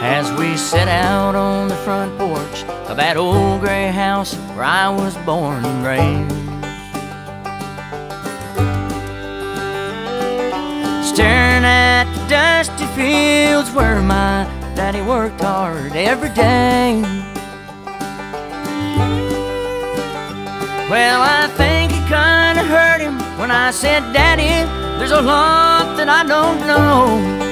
As we sit out on the front porch of that old gray house where I was born and raised. Staring at the dusty fields where my daddy worked hard every day. Well, I think it kinda hurt him when I said, Daddy, there's a lot that I don't know.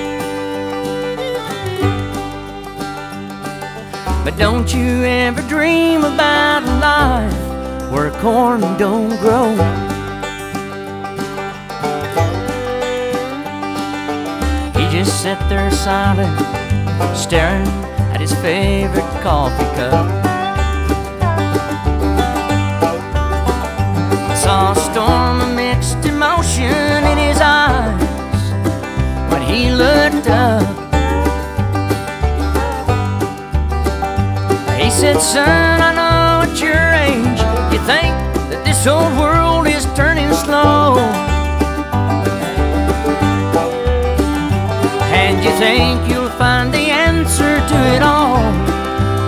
But don't you ever dream about a life where corn don't grow. He just sat there silent, staring at his favorite coffee cup. Said, son, I know at your age You think that this old world is turning slow. And you think you'll find the answer to it all.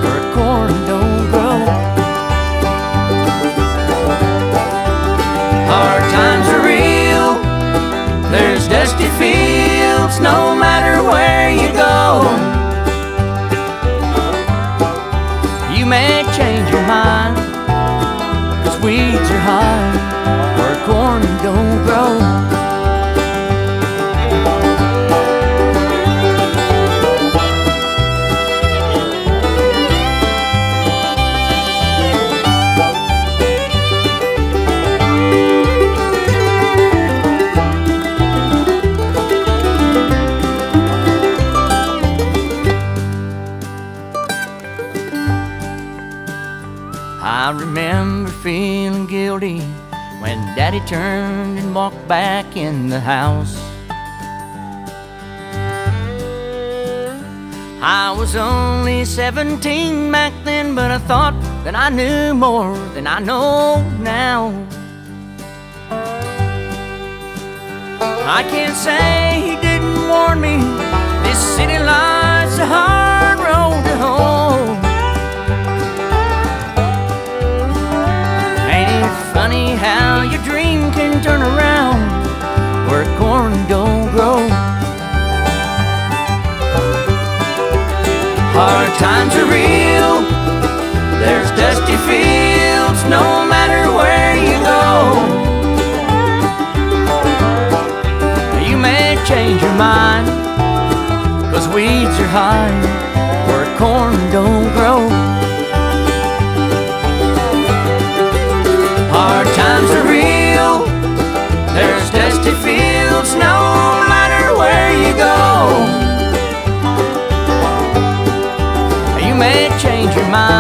Where corn don't grow. Hard times are real. There's dusty fields I remember feeling guilty when Daddy turned and walked back in the house. I was only 17 back then, but I thought that I knew more than I know now. I can't say he didn't warn me. This city lies a corn don't grow? Hard times are real. There's dusty fields no matter where you go. You may change your mind, cause weeds are high where corn don't grow. ま